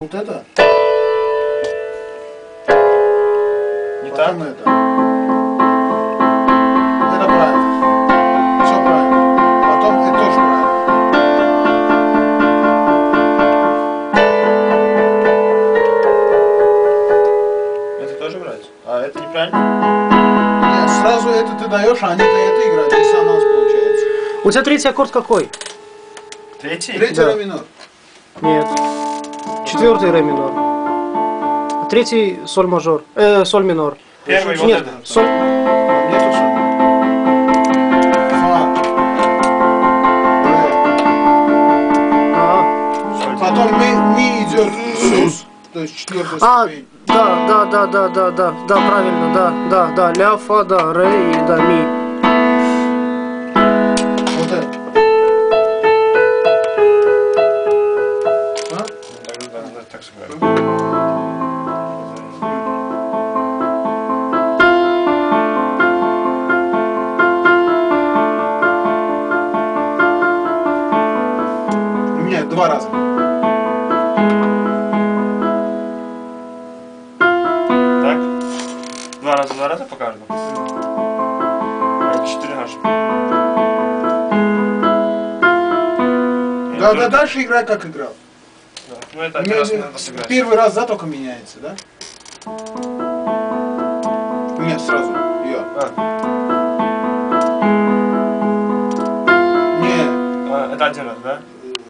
Вот это, Не так? потом это. Это правильно. Все правильно. Потом это тоже правильно. Это тоже брать? А это неправильно? Нет, сразу это ты даешь, а они-то это играют, диссонанс получается. У тебя третий аккорд какой? Третий? Третий Да. ре минор. Нет. Четвертый ре минор. Третий соль мажор. Э, соль минор. Первый вот Нет, этот. соль. Ре. А, Соль. Потом ми, ми идет сус, то есть четвертая а, ступень. да, да, да, да, да, да, да, правильно, да, да, да, ля, фа, да, ре и да, ми. Меня два раза. Так? Два раза, два раза по каждому? А, Четыре наши. Да, да, дальше играй как играл. Ну это раз надо сыграть. Первый раз за только меняется, да? Нет, сразу. Я. А, Не, а, это один раз, да?